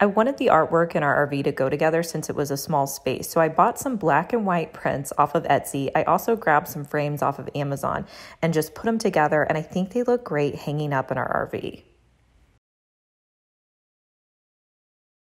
I wanted the artwork in our RV to go together since it was a small space, so I bought some black and white prints off of Etsy. I also grabbed some frames off of Amazon and just put them together, and I think they look great hanging up in our RV.